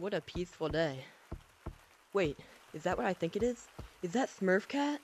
What a peaceful day. Wait, is that what I think it is? Is that Smurf Cat?